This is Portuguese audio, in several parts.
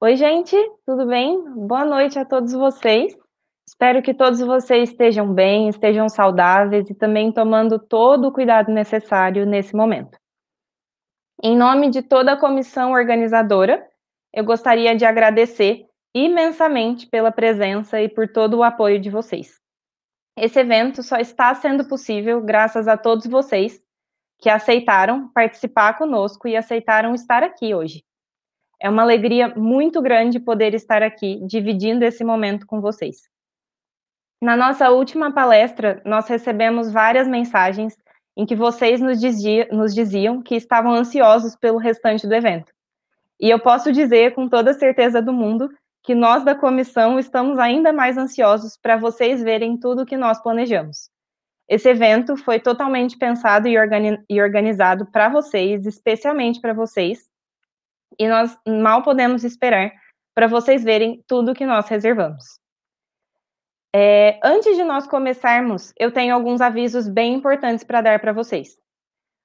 Oi, gente, tudo bem? Boa noite a todos vocês. Espero que todos vocês estejam bem, estejam saudáveis e também tomando todo o cuidado necessário nesse momento. Em nome de toda a comissão organizadora, eu gostaria de agradecer imensamente pela presença e por todo o apoio de vocês. Esse evento só está sendo possível graças a todos vocês que aceitaram participar conosco e aceitaram estar aqui hoje. É uma alegria muito grande poder estar aqui dividindo esse momento com vocês. Na nossa última palestra, nós recebemos várias mensagens em que vocês nos, dizia, nos diziam que estavam ansiosos pelo restante do evento. E eu posso dizer com toda certeza do mundo que nós da comissão estamos ainda mais ansiosos para vocês verem tudo o que nós planejamos. Esse evento foi totalmente pensado e, organi e organizado para vocês, especialmente para vocês, e nós mal podemos esperar para vocês verem tudo que nós reservamos. É, antes de nós começarmos, eu tenho alguns avisos bem importantes para dar para vocês.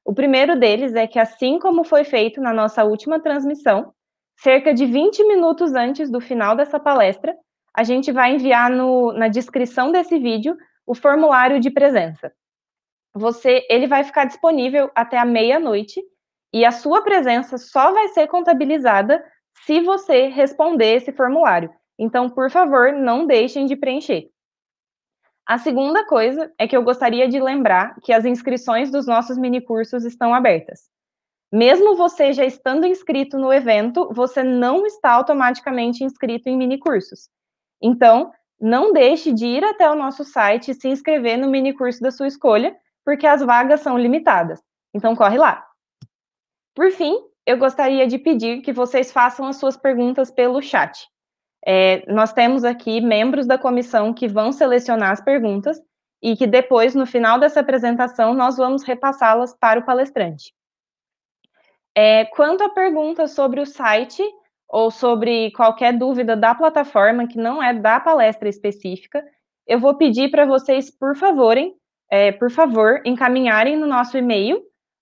O primeiro deles é que, assim como foi feito na nossa última transmissão, cerca de 20 minutos antes do final dessa palestra, a gente vai enviar no, na descrição desse vídeo o formulário de presença. Você, ele vai ficar disponível até a meia-noite e a sua presença só vai ser contabilizada se você responder esse formulário. Então, por favor, não deixem de preencher. A segunda coisa é que eu gostaria de lembrar que as inscrições dos nossos minicursos estão abertas. Mesmo você já estando inscrito no evento, você não está automaticamente inscrito em minicursos. Então, não deixe de ir até o nosso site e se inscrever no minicurso da sua escolha, porque as vagas são limitadas. Então, corre lá. Por fim, eu gostaria de pedir que vocês façam as suas perguntas pelo chat. É, nós temos aqui membros da comissão que vão selecionar as perguntas e que depois, no final dessa apresentação, nós vamos repassá-las para o palestrante. É, quanto à pergunta sobre o site ou sobre qualquer dúvida da plataforma que não é da palestra específica, eu vou pedir para vocês, por favorem, é, por favor, encaminharem no nosso e-mail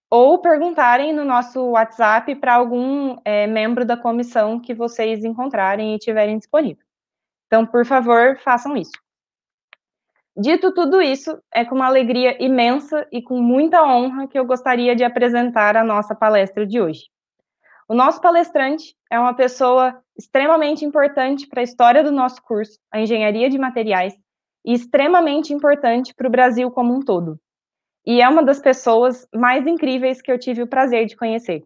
ou perguntarem no nosso WhatsApp para algum é, membro da comissão que vocês encontrarem e tiverem disponível. Então, por favor, façam isso. Dito tudo isso, é com uma alegria imensa e com muita honra que eu gostaria de apresentar a nossa palestra de hoje. O nosso palestrante é uma pessoa extremamente importante para a história do nosso curso, a Engenharia de Materiais, e extremamente importante para o Brasil como um todo e é uma das pessoas mais incríveis que eu tive o prazer de conhecer.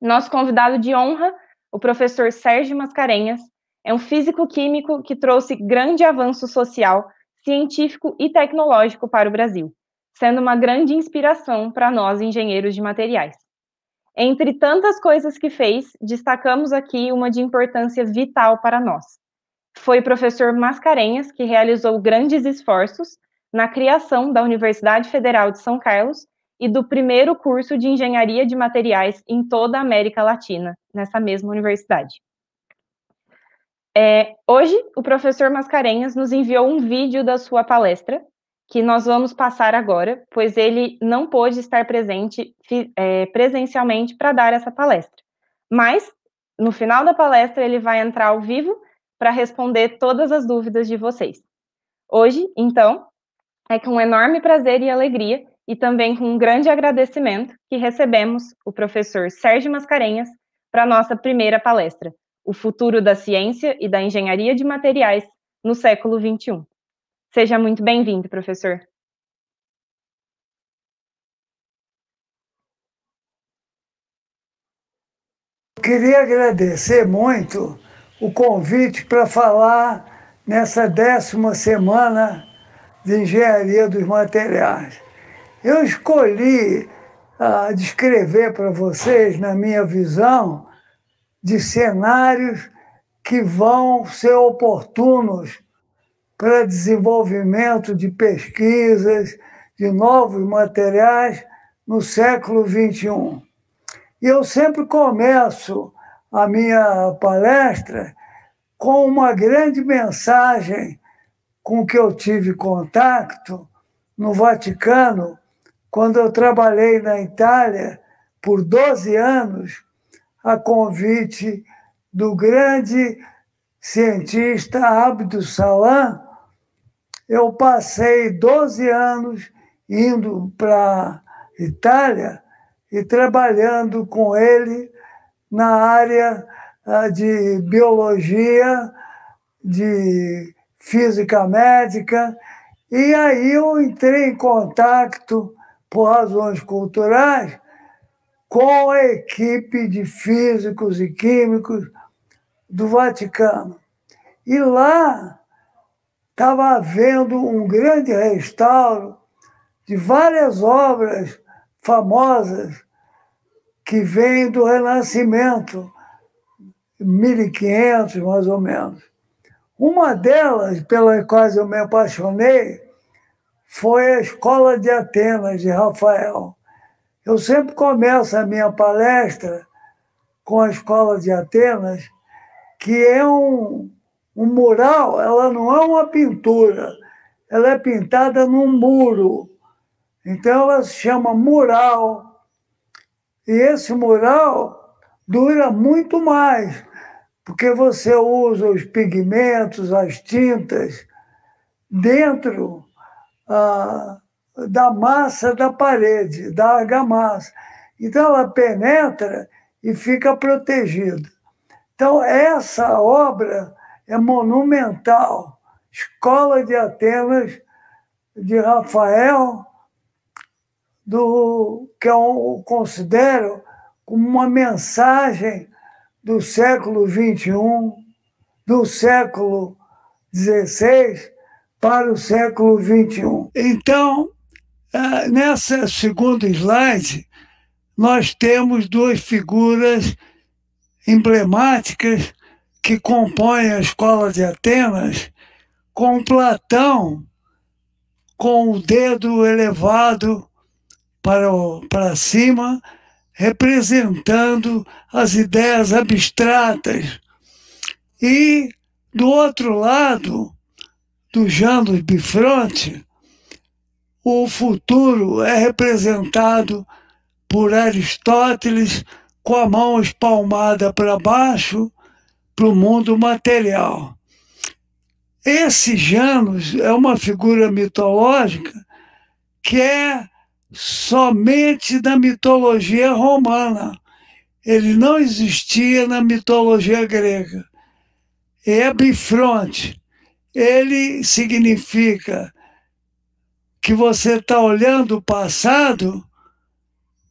Nosso convidado de honra, o professor Sérgio Mascarenhas, é um físico-químico que trouxe grande avanço social, científico e tecnológico para o Brasil, sendo uma grande inspiração para nós engenheiros de materiais. Entre tantas coisas que fez, destacamos aqui uma de importância vital para nós. Foi o professor Mascarenhas que realizou grandes esforços na criação da Universidade Federal de São Carlos e do primeiro curso de engenharia de materiais em toda a América Latina, nessa mesma universidade. É, hoje, o professor Mascarenhas nos enviou um vídeo da sua palestra, que nós vamos passar agora, pois ele não pôde estar presente é, presencialmente para dar essa palestra. Mas, no final da palestra, ele vai entrar ao vivo para responder todas as dúvidas de vocês. Hoje, então, é com enorme prazer e alegria, e também com um grande agradecimento, que recebemos o professor Sérgio Mascarenhas para a nossa primeira palestra, O Futuro da Ciência e da Engenharia de Materiais no Século XXI. Seja muito bem-vindo, professor. Queria agradecer muito o convite para falar nessa décima semana de engenharia dos materiais. Eu escolhi uh, descrever para vocês, na minha visão, de cenários que vão ser oportunos para desenvolvimento de pesquisas, de novos materiais no século XXI. E eu sempre começo a minha palestra com uma grande mensagem com que eu tive contato no Vaticano, quando eu trabalhei na Itália por 12 anos, a convite do grande cientista Abdul Salam, eu passei 12 anos indo para Itália e trabalhando com ele na área ah, de biologia, de física médica, e aí eu entrei em contato, por razões culturais, com a equipe de físicos e químicos do Vaticano. E lá estava havendo um grande restauro de várias obras famosas que vêm do Renascimento, 1500 mais ou menos. Uma delas, pela qual eu me apaixonei, foi a Escola de Atenas, de Rafael. Eu sempre começo a minha palestra com a Escola de Atenas, que é um, um mural, ela não é uma pintura, ela é pintada num muro. Então ela se chama mural. E esse mural dura muito mais, porque você usa os pigmentos, as tintas, dentro ah, da massa da parede, da argamassa. Então ela penetra e fica protegida. Então essa obra é monumental. Escola de Atenas de Rafael, do que eu considero como uma mensagem do século XXI, do século XVI para o século XXI. Então, ah, nessa segundo slide, nós temos duas figuras emblemáticas que compõem a escola de Atenas, com Platão com o dedo elevado para, o, para cima, representando as ideias abstratas. E, do outro lado, do Janus Bifronte, o futuro é representado por Aristóteles com a mão espalmada para baixo para o mundo material. Esse Janus é uma figura mitológica que é somente da mitologia romana. Ele não existia na mitologia grega. É bifronte. Ele significa que você está olhando o passado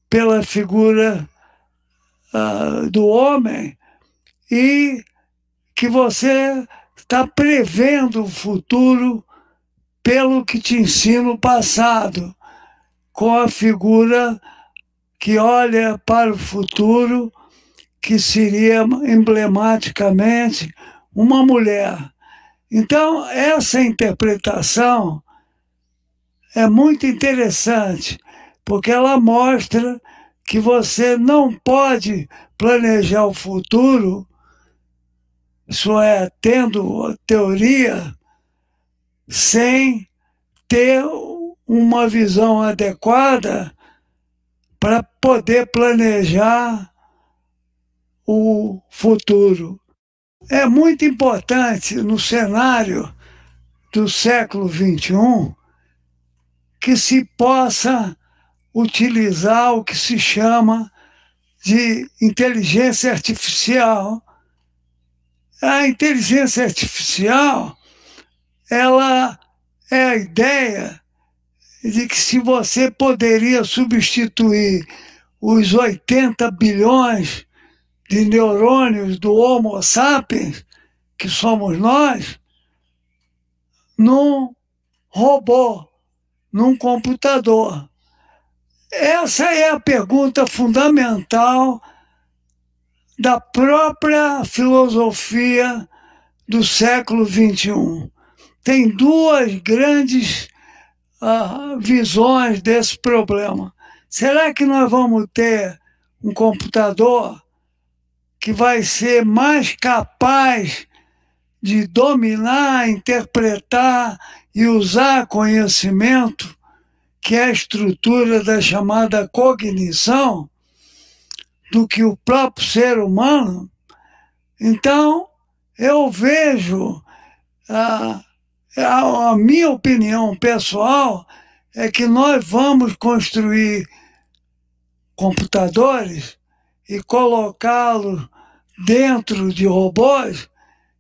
pela figura uh, do homem e que você está prevendo o futuro pelo que te ensina o passado com a figura que olha para o futuro, que seria emblematicamente uma mulher. Então, essa interpretação é muito interessante, porque ela mostra que você não pode planejar o futuro, isso é, tendo teoria, sem ter uma visão adequada para poder planejar o futuro. É muito importante no cenário do século XXI que se possa utilizar o que se chama de inteligência artificial. A inteligência artificial, ela é a ideia de que se você poderia substituir os 80 bilhões de neurônios do Homo sapiens, que somos nós, num robô, num computador. Essa é a pergunta fundamental da própria filosofia do século XXI. Tem duas grandes uh, visões desse problema. Será que nós vamos ter um computador que vai ser mais capaz de dominar, interpretar e usar conhecimento, que é a estrutura da chamada cognição, do que o próprio ser humano, então eu vejo a, a, a minha opinião pessoal é que nós vamos construir computadores e colocá-los dentro de robôs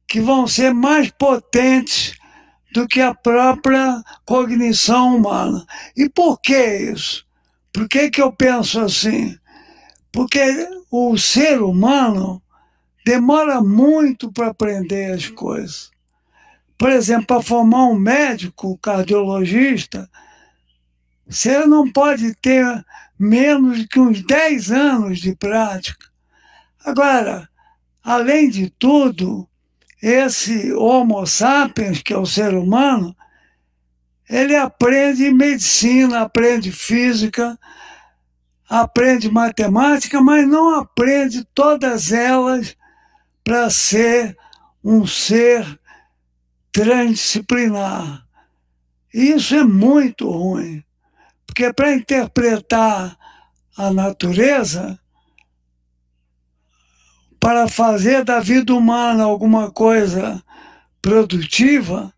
que vão ser mais potentes do que a própria cognição humana. E por que isso? Por que, que eu penso assim? Porque o ser humano demora muito para aprender as coisas. Por exemplo, para formar um médico cardiologista, você não pode ter menos que uns 10 anos de prática. Agora, além de tudo, esse Homo sapiens, que é o ser humano, ele aprende medicina, aprende física, aprende matemática, mas não aprende todas elas para ser um ser transdisciplinar. Isso é muito ruim, porque para interpretar a natureza, para fazer da vida humana alguma coisa produtiva,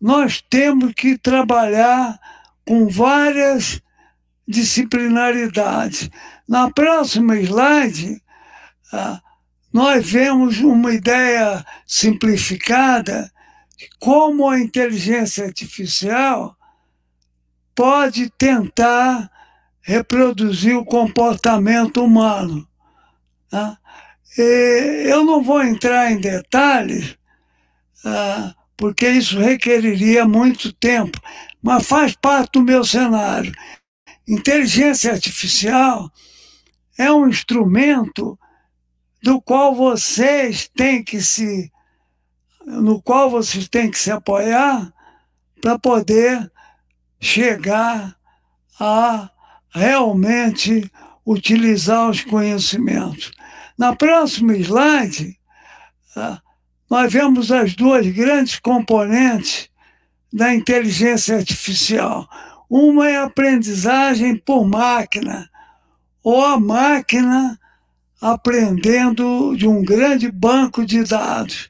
nós temos que trabalhar com várias disciplinaridades. Na próxima slide, ah, nós vemos uma ideia simplificada como a inteligência artificial pode tentar reproduzir o comportamento humano. Tá? eu não vou entrar em detalhes, ah, porque isso requeriria muito tempo, mas faz parte do meu cenário. Inteligência artificial é um instrumento do qual vocês têm que se no qual vocês têm que se apoiar para poder chegar a realmente utilizar os conhecimentos. Na próxima slide, ah, nós vemos as duas grandes componentes da inteligência artificial. Uma é a aprendizagem por máquina, ou a máquina aprendendo de um grande banco de dados.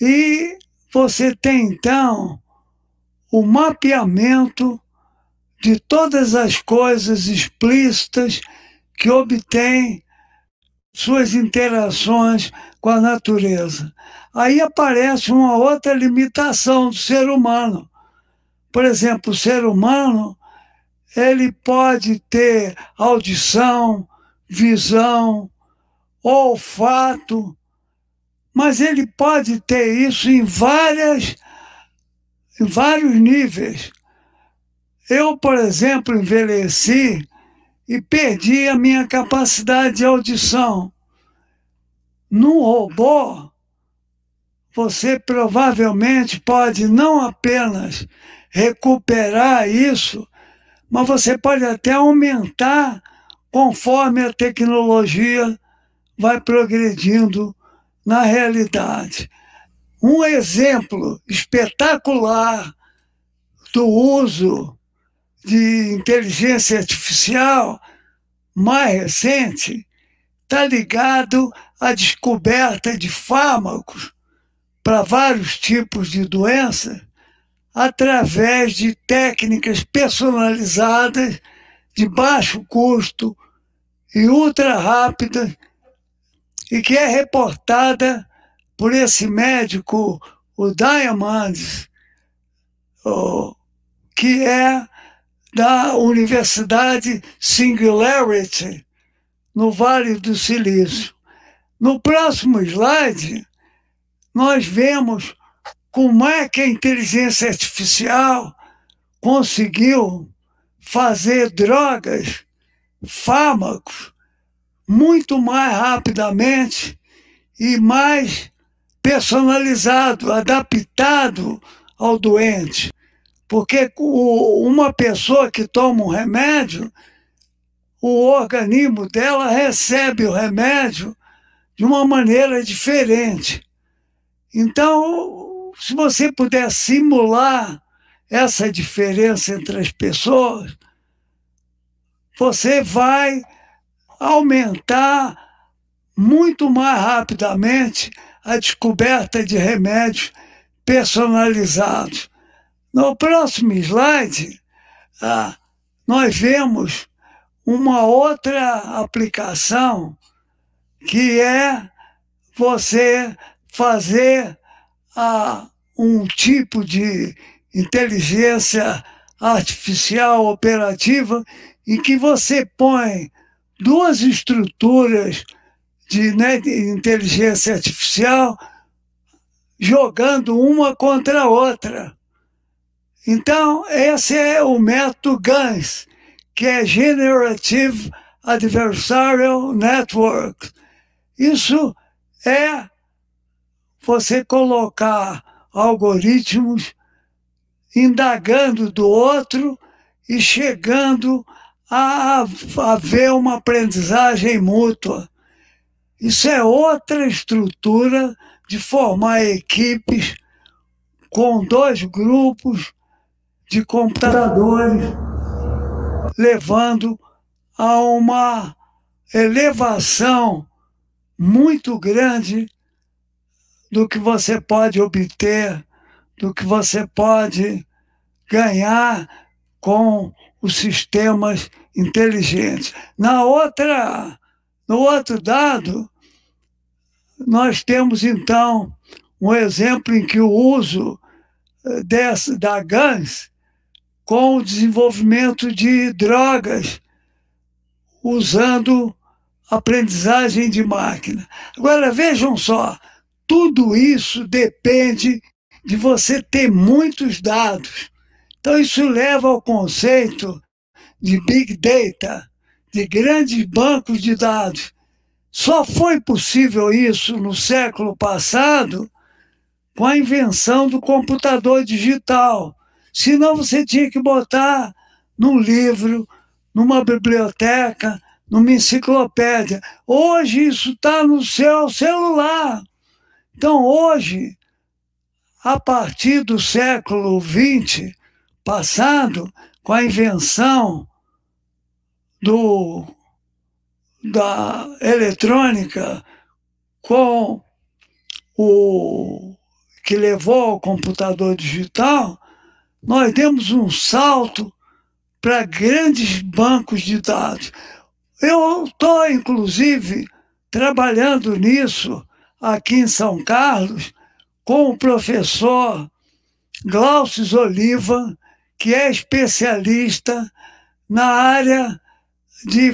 E você tem então o mapeamento de todas as coisas explícitas que obtém suas interações com a natureza. Aí aparece uma outra limitação do ser humano. Por exemplo, o ser humano ele pode ter audição, visão, olfato, mas ele pode ter isso em várias em vários níveis. Eu, por exemplo, envelheci e perdi a minha capacidade de audição. No robô, você provavelmente pode não apenas recuperar isso, mas você pode até aumentar conforme a tecnologia vai progredindo na realidade. Um exemplo espetacular do uso de inteligência artificial mais recente está ligado à descoberta de fármacos para vários tipos de doenças através de técnicas personalizadas de baixo custo e ultra rápida e que é reportada por esse médico, o Diamonds, que é da Universidade Singularity, no Vale do Silício. No próximo slide, nós vemos como é que a inteligência artificial conseguiu fazer drogas, fármacos, muito mais rapidamente e mais personalizado, adaptado ao doente. Porque uma pessoa que toma um remédio, o organismo dela recebe o remédio de uma maneira diferente. Então, se você puder simular essa diferença entre as pessoas, você vai aumentar muito mais rapidamente a descoberta de remédios personalizados. No próximo slide, ah, nós vemos uma outra aplicação que é você fazer ah, um tipo de inteligência artificial operativa em que você põe duas estruturas de, né, inteligência artificial jogando uma contra a outra. Então, esse é o método GANS, que é Generative Adversarial Network. Isso é você colocar algoritmos indagando do outro e chegando a, a ver uma aprendizagem mútua. Isso é outra estrutura de formar equipes com dois grupos de computadores, levando a uma elevação muito grande do que você pode obter, do que você pode ganhar com os sistemas inteligentes. Na outra, no outro dado, nós temos então um exemplo em que o uso eh, dessa, da GANS com o desenvolvimento de drogas usando aprendizagem de máquina. Agora vejam só, tudo isso depende de você ter muitos dados. Então isso leva ao conceito de big data, de grandes bancos de dados. Só foi possível isso no século passado com a invenção do computador digital, Senão você tinha que botar num livro, numa biblioteca, numa enciclopédia. Hoje isso está no seu celular. Então, hoje, a partir do século XX passado, com a invenção do, da eletrônica, com o que levou ao computador digital, nós demos um salto para grandes bancos de dados. Eu estou, inclusive, trabalhando nisso aqui em São Carlos com o professor Glaucio Oliva, que é especialista na área de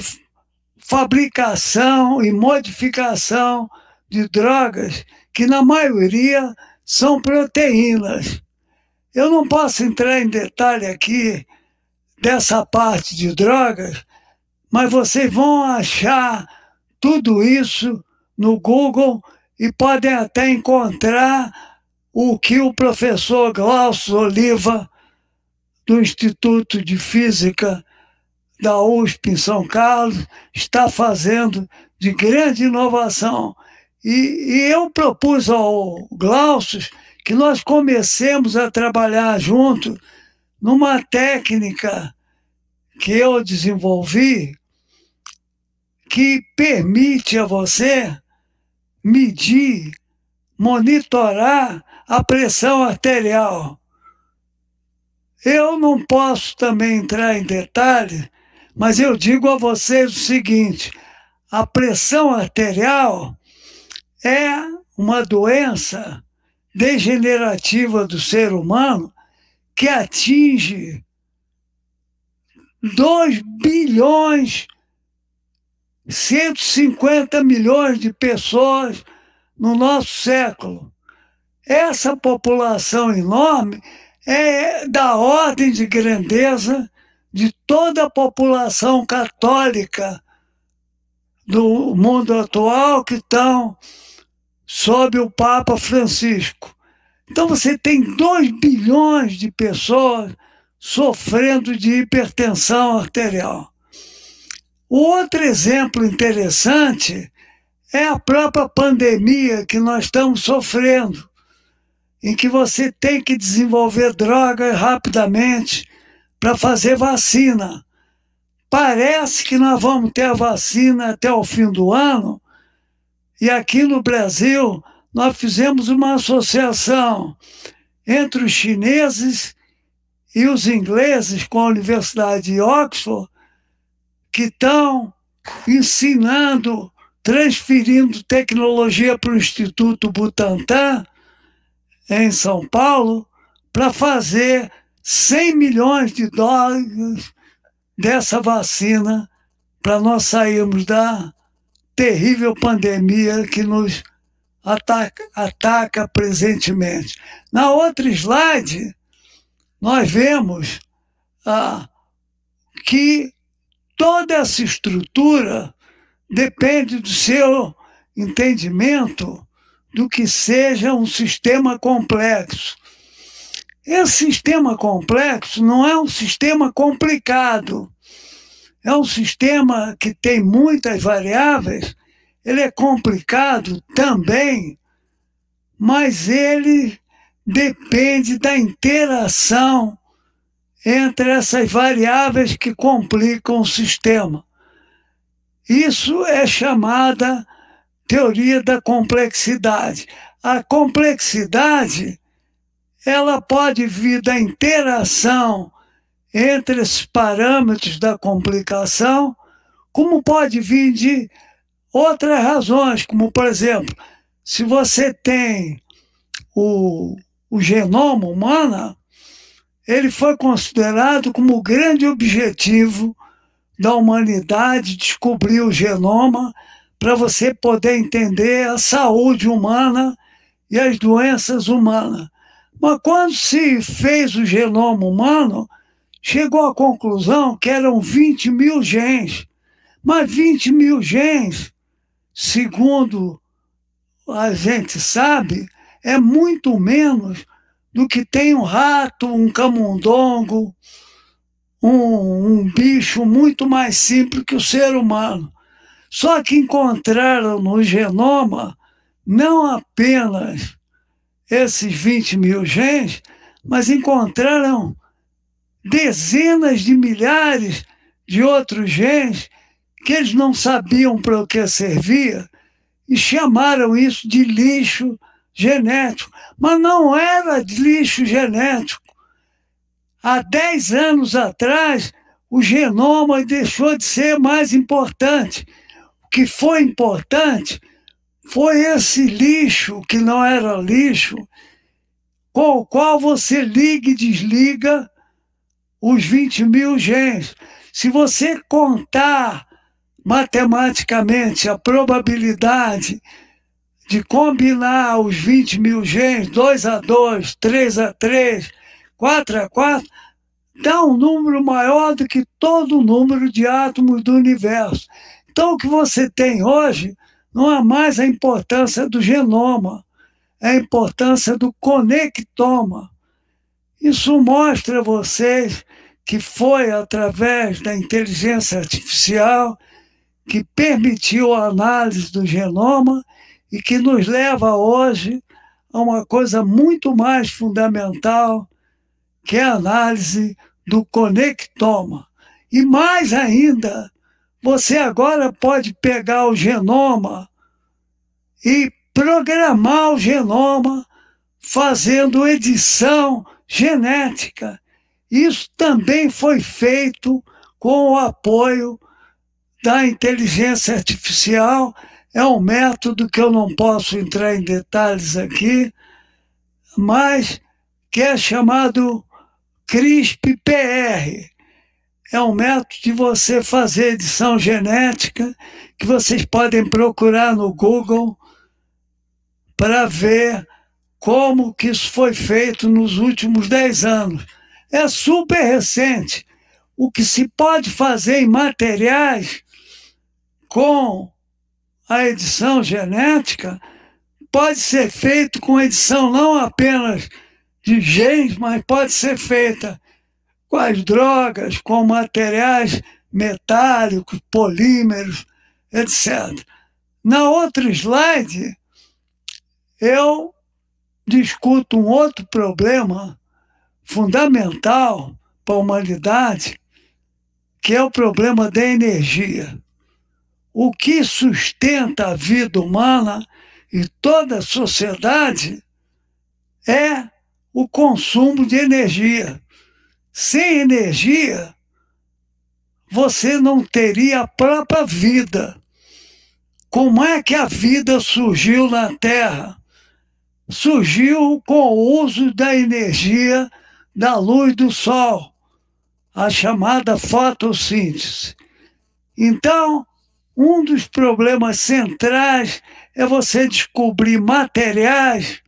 fabricação e modificação de drogas, que na maioria são proteínas. Eu não posso entrar em detalhe aqui dessa parte de drogas, mas vocês vão achar tudo isso no Google e podem até encontrar o que o professor Glaucio Oliva, do Instituto de Física da USP em São Carlos, está fazendo de grande inovação. E, e eu propus ao Glaucio que nós comecemos a trabalhar junto numa técnica que eu desenvolvi que permite a você medir, monitorar a pressão arterial. Eu não posso também entrar em detalhes, mas eu digo a vocês o seguinte: a pressão arterial é uma doença degenerativa do ser humano que atinge 2 bilhões 150 milhões de pessoas no nosso século. Essa população enorme é da ordem de grandeza de toda a população católica do mundo atual que estão sob o Papa Francisco. Então você tem 2 bilhões de pessoas sofrendo de hipertensão arterial. Outro exemplo interessante é a própria pandemia que nós estamos sofrendo, em que você tem que desenvolver drogas rapidamente para fazer vacina. parece que nós vamos ter a vacina até o fim do ano, e aqui no Brasil nós fizemos uma associação entre os chineses e os ingleses com a Universidade de Oxford, que estão ensinando, transferindo tecnologia para o Instituto Butantan, em São Paulo, para fazer 100 milhões de dólares dessa vacina para nós sairmos da terrível pandemia que nos ataca, ataca presentemente. Na outra slide, nós vemos ah, que toda essa estrutura depende do seu entendimento do que seja um sistema complexo. Esse sistema complexo não é um sistema complicado, é um sistema que tem muitas variáveis, ele é complicado também, mas ele depende da interação entre essas variáveis que complicam o sistema. Isso é chamada teoria da complexidade. A complexidade ela pode vir da interação entre os parâmetros da complicação, como pode vir de outras razões, como por exemplo, se você tem o, o genoma humano, ele foi considerado como o grande objetivo da humanidade descobrir o genoma para você poder entender a saúde humana e as doenças humanas. Mas quando se fez o genoma humano, chegou à conclusão que eram 20 mil genes. Mas 20 mil genes, segundo a gente sabe, é muito menos do que tem um rato, um camundongo, um, um bicho muito mais simples que o ser humano. Só que encontraram no genoma não apenas esses 20 mil genes, mas encontraram dezenas de milhares de outros genes que eles não sabiam para o que servia e chamaram isso de lixo genético. Mas não era lixo genético. Há 10 anos atrás, o genoma deixou de ser mais importante. O que foi importante foi esse lixo, que não era lixo, com o qual você liga e desliga os 20 mil genes. Se você contar matematicamente a probabilidade de combinar os 20 mil genes, 2 a 2, 3 a 3, 4 a 4, dá um número maior do que todo o número de átomos do universo. Então, o que você tem hoje não há mais a importância do genoma, é a importância do conectoma. Isso mostra a vocês que foi através da inteligência artificial que permitiu a análise do genoma e que nos leva hoje a uma coisa muito mais fundamental, que é a análise do conectoma. E mais ainda, você agora pode pegar o genoma e programar o genoma fazendo edição genética. Isso também foi feito com o apoio da inteligência artificial. É um método que eu não posso entrar em detalhes aqui, mas que é chamado CRISP-PR é um método de você fazer edição genética que vocês podem procurar no Google para ver como que isso foi feito nos últimos 10 anos. É super recente. O que se pode fazer em materiais com a edição genética pode ser feito com edição não apenas de genes, mas pode ser feita com as drogas, com materiais metálicos, polímeros, etc. Na outra slide, eu discuto um outro problema fundamental para a humanidade, que é o problema da energia. O que sustenta a vida humana e toda a sociedade é o consumo de energia. Sem energia, você não teria a própria vida. Como é que a vida surgiu na Terra? Surgiu com o uso da energia da luz do Sol, a chamada fotossíntese. Então, um dos problemas centrais é você descobrir materiais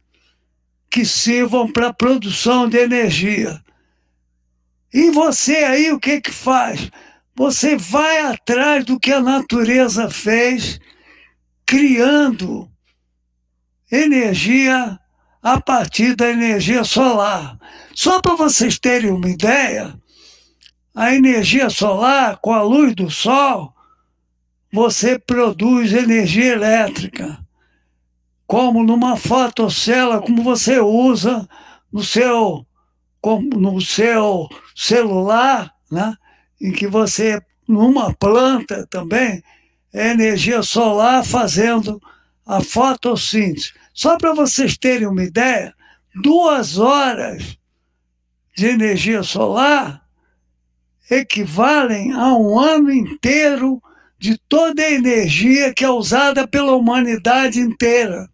que sirvam para a produção de energia. E você aí o que que faz? Você vai atrás do que a natureza fez, criando energia a partir da energia solar. Só para vocês terem uma ideia, a energia solar, com a luz do sol, você produz energia elétrica, como numa fotocela, como você usa no seu, no seu celular, né? em que você, numa planta também, é energia solar fazendo a fotossíntese. Só para vocês terem uma ideia, duas horas de energia solar equivalem a um ano inteiro de toda a energia que é usada pela humanidade inteira.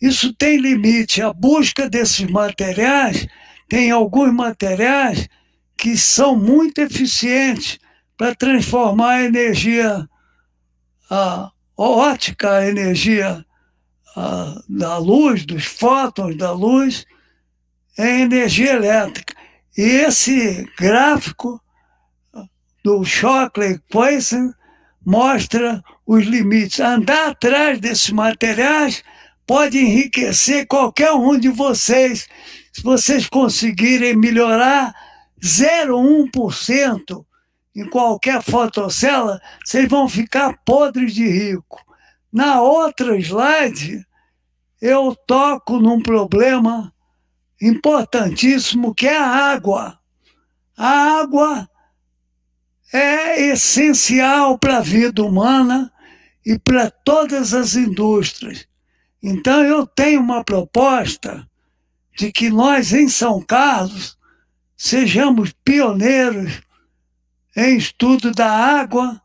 Isso tem limite. A busca desses materiais tem alguns materiais que são muito eficientes para transformar a energia a ótica, a energia a, da luz, dos fótons da luz, em energia elétrica. E esse gráfico do Shockley Poisson mostra os limites. Andar atrás desses materiais pode enriquecer qualquer um de vocês. Se vocês conseguirem melhorar 0,1% em qualquer fotocela, vocês vão ficar podres de rico. Na outra slide, eu toco num problema importantíssimo que é a água. A água é essencial para a vida humana e para todas as indústrias. Então, eu tenho uma proposta de que nós, em São Carlos, sejamos pioneiros em estudo da água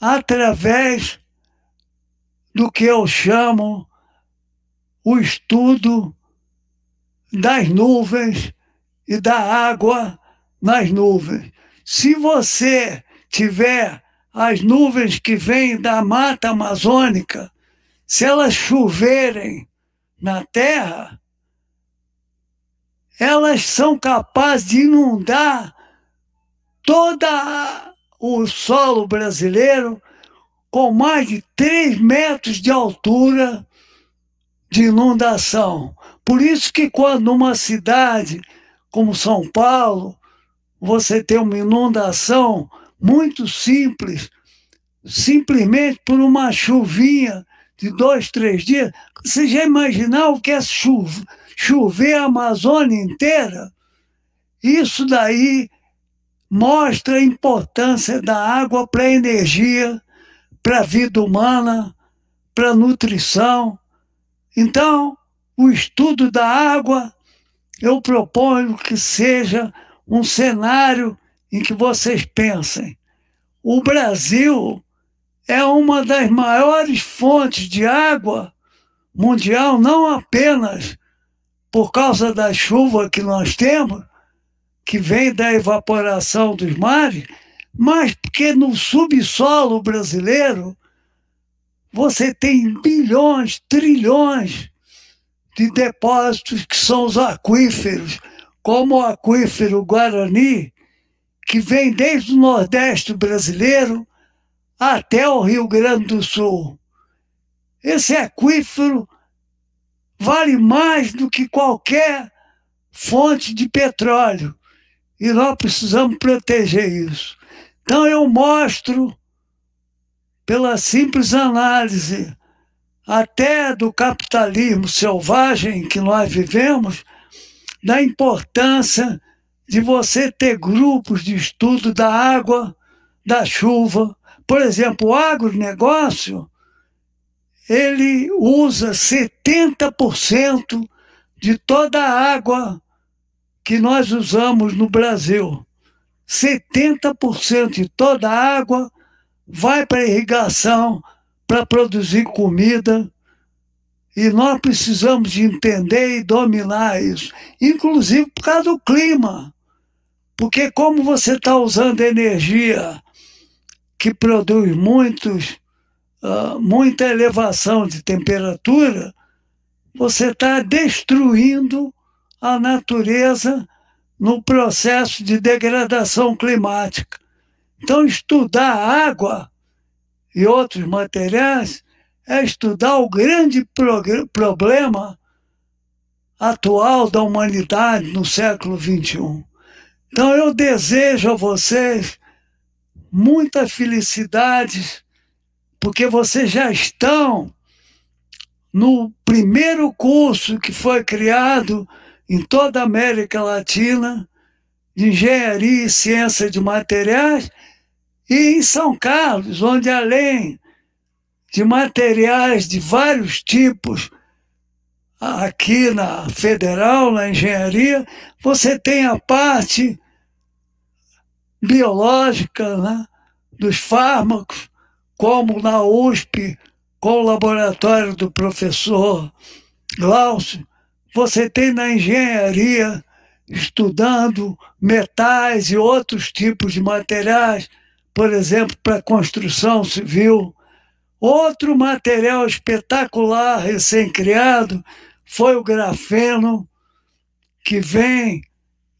através do que eu chamo o estudo das nuvens e da água nas nuvens. Se você tiver as nuvens que vêm da mata amazônica, se elas choverem na terra, elas são capazes de inundar todo o solo brasileiro com mais de 3 metros de altura de inundação. Por isso que quando uma cidade como São Paulo, você tem uma inundação muito simples, simplesmente por uma chuvinha de dois, três dias, você já imaginou o que é chuva, chover a Amazônia inteira? Isso daí mostra a importância da água para a energia, para a vida humana, para a nutrição. Então, o estudo da água, eu proponho que seja um cenário em que vocês pensem. O Brasil é uma das maiores fontes de água mundial, não apenas por causa da chuva que nós temos, que vem da evaporação dos mares, mas porque no subsolo brasileiro você tem bilhões, trilhões de depósitos que são os aquíferos, como o aquífero Guarani, que vem desde o Nordeste brasileiro até o Rio Grande do Sul. Esse aquífero vale mais do que qualquer fonte de petróleo e nós precisamos proteger isso. Então eu mostro pela simples análise até do capitalismo selvagem que nós vivemos, da importância de você ter grupos de estudo da água, da chuva. Por exemplo, o agronegócio, ele usa 70% de toda a água que nós usamos no Brasil. 70% de toda a água vai para irrigação, para produzir comida, e nós precisamos de entender e dominar isso, inclusive por causa do clima. Porque como você está usando energia que produz muitos, uh, muita elevação de temperatura, você está destruindo a natureza no processo de degradação climática. Então, estudar água e outros materiais é estudar o grande problema atual da humanidade no século XXI. Então eu desejo a vocês muita felicidade, porque vocês já estão no primeiro curso que foi criado em toda a América Latina de Engenharia e Ciência de Materiais e em São Carlos, onde além de materiais de vários tipos aqui na federal, na engenharia, você tem a parte biológica né, dos fármacos, como na USP, com o laboratório do professor Glaucio, você tem na engenharia estudando metais e outros tipos de materiais, por exemplo, para construção civil. Outro material espetacular recém-criado foi o grafeno, que vem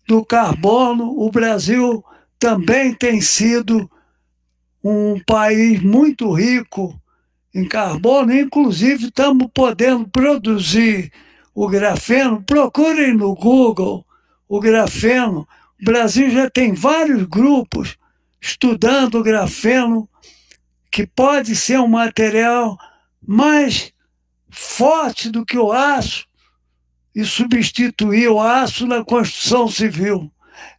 do carbono. O Brasil também tem sido um país muito rico em carbono, inclusive estamos podendo produzir o grafeno. Procurem no Google o grafeno. O Brasil já tem vários grupos estudando o grafeno que pode ser um material mais forte do que o aço e substituir o aço na construção civil.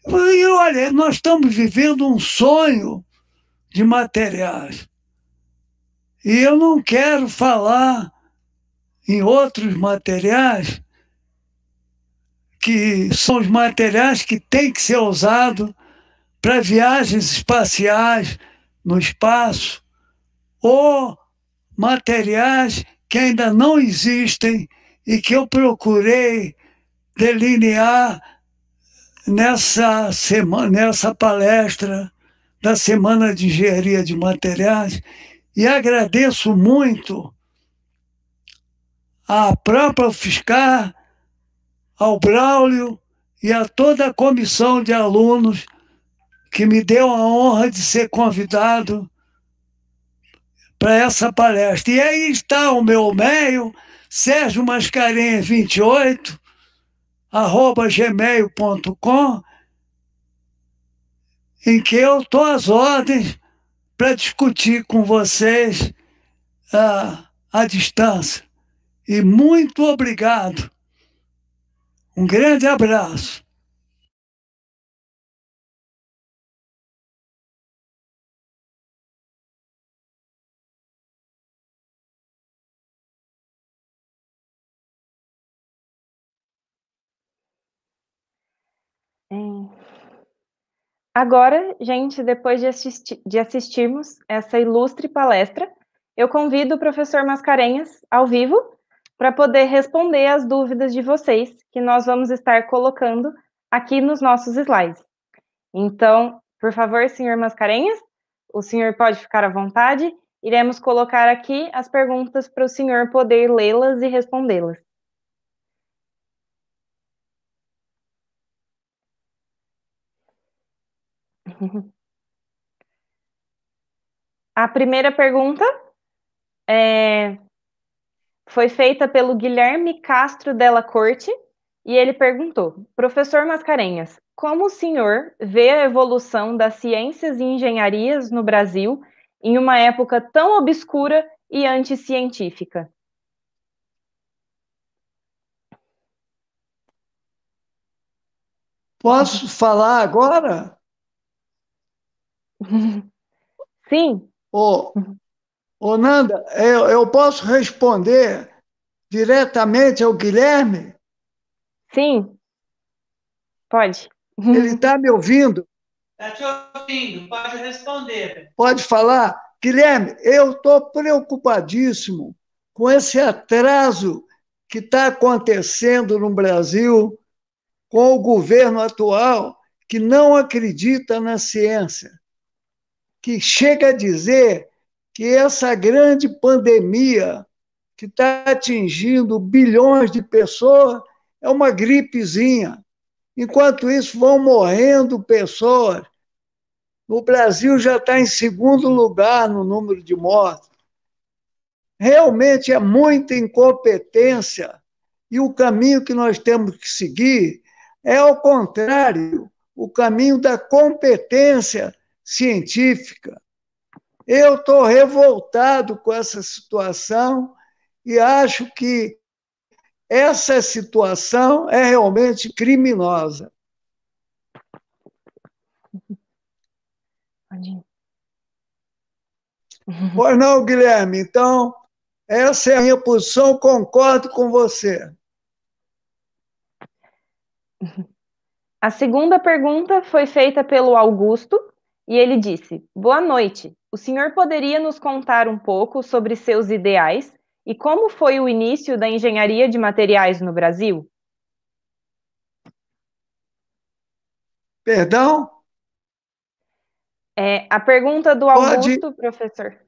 E olha, nós estamos vivendo um sonho de materiais. E eu não quero falar em outros materiais que são os materiais que têm que ser usados para viagens espaciais no espaço, ou materiais que ainda não existem e que eu procurei delinear nessa semana, nessa palestra da Semana de Engenharia de Materiais e agradeço muito à própria UFSCar, ao Braulio e a toda a comissão de alunos que me deu a honra de ser convidado para essa palestra. E aí está o meu e-mail, Sérgio Mascarenhas 28, arroba gmail.com, em que eu estou às ordens para discutir com vocês uh, à distância. E muito obrigado. Um grande abraço. Agora, gente, depois de, assisti de assistirmos essa ilustre palestra, eu convido o professor Mascarenhas ao vivo para poder responder as dúvidas de vocês, que nós vamos estar colocando aqui nos nossos slides. Então, por favor, senhor Mascarenhas, o senhor pode ficar à vontade. Iremos colocar aqui as perguntas para o senhor poder lê-las e respondê-las. A primeira pergunta é, foi feita pelo Guilherme Castro Della Corte e ele perguntou: Professor Mascarenhas, como o senhor vê a evolução das ciências e engenharias no Brasil em uma época tão obscura e anticientífica? Posso falar agora? Sim. Ô, ô Nanda, eu, eu posso responder diretamente ao Guilherme? Sim. Pode. Ele está me ouvindo? Está te ouvindo, pode responder. Pode falar? Guilherme, eu estou preocupadíssimo com esse atraso que está acontecendo no Brasil com o governo atual que não acredita na ciência, que chega a dizer que essa grande pandemia que está atingindo bilhões de pessoas é uma gripezinha. Enquanto isso, vão morrendo pessoas. O Brasil já está em segundo lugar no número de mortos. Realmente é muita incompetência. E o caminho que nós temos que seguir é ao contrário o caminho da competência científica. Eu estou revoltado com essa situação e acho que essa situação é realmente criminosa. Pois não, Guilherme. Então, essa é a minha posição, concordo com você. A segunda pergunta foi feita pelo Augusto e ele disse: Boa noite. O senhor poderia nos contar um pouco sobre seus ideais e como foi o início da engenharia de materiais no Brasil? Perdão? É, a pergunta do Augusto, Pode... professor.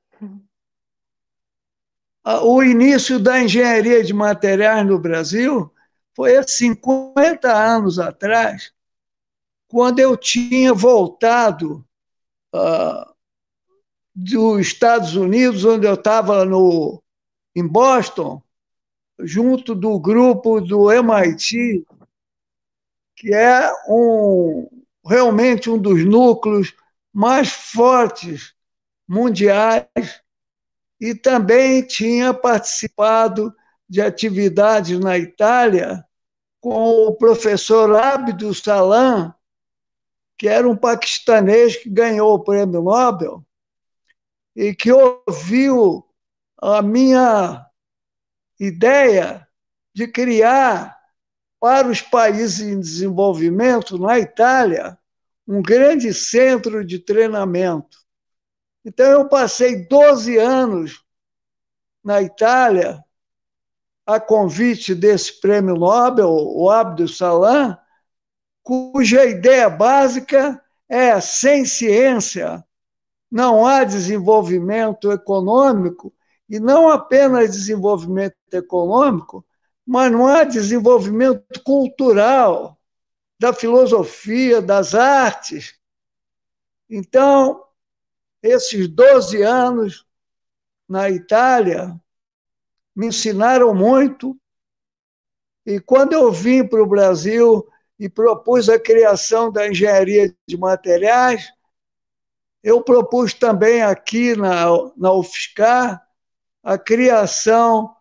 O início da engenharia de materiais no Brasil foi há 50 anos atrás, quando eu tinha voltado uh, dos Estados Unidos, onde eu estava em Boston, junto do grupo do MIT, que é um, realmente um dos núcleos mais fortes mundiais, e também tinha participado de atividades na Itália com o professor Abdul Salam, que era um paquistanês que ganhou o prêmio Nobel e que ouviu a minha ideia de criar para os países em desenvolvimento, na Itália, um grande centro de treinamento. Então, eu passei 12 anos na Itália, a convite desse prêmio Nobel, o Abdul Salam, cuja ideia básica é: sem ciência não há desenvolvimento econômico e não apenas desenvolvimento econômico, mas não há desenvolvimento cultural, da filosofia, das artes. Então, esses 12 anos na Itália me ensinaram muito. E quando eu vim para o Brasil e propus a criação da engenharia de materiais, eu propus também aqui na, na UFSCar a criação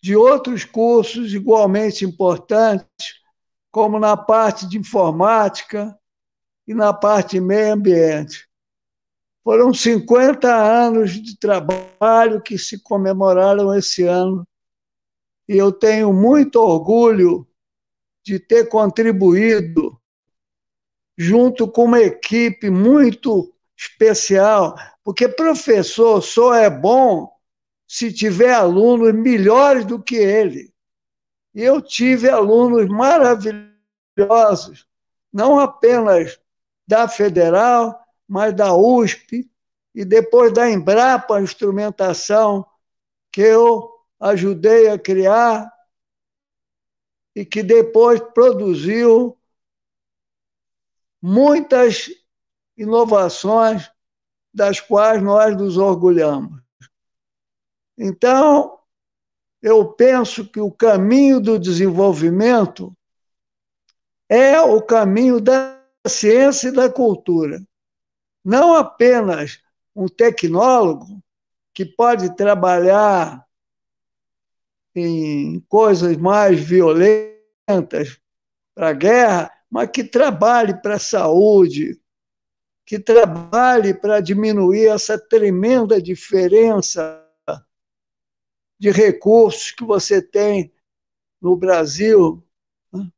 de outros cursos igualmente importantes, como na parte de informática e na parte de meio ambiente. Foram 50 anos de trabalho que se comemoraram esse ano, e eu tenho muito orgulho de ter contribuído, junto com uma equipe muito especial, porque professor só é bom se tiver alunos melhores do que ele. E eu tive alunos maravilhosos, não apenas da Federal, mas da USP e depois da Embrapa Instrumentação, que eu ajudei a criar e que depois produziu muitas inovações das quais nós nos orgulhamos. Então, eu penso que o caminho do desenvolvimento é o caminho da ciência e da cultura. Não apenas um tecnólogo que pode trabalhar em coisas mais violentas para a guerra, mas que trabalhe para a saúde, que trabalhe para diminuir essa tremenda diferença de recursos que você tem no Brasil, né?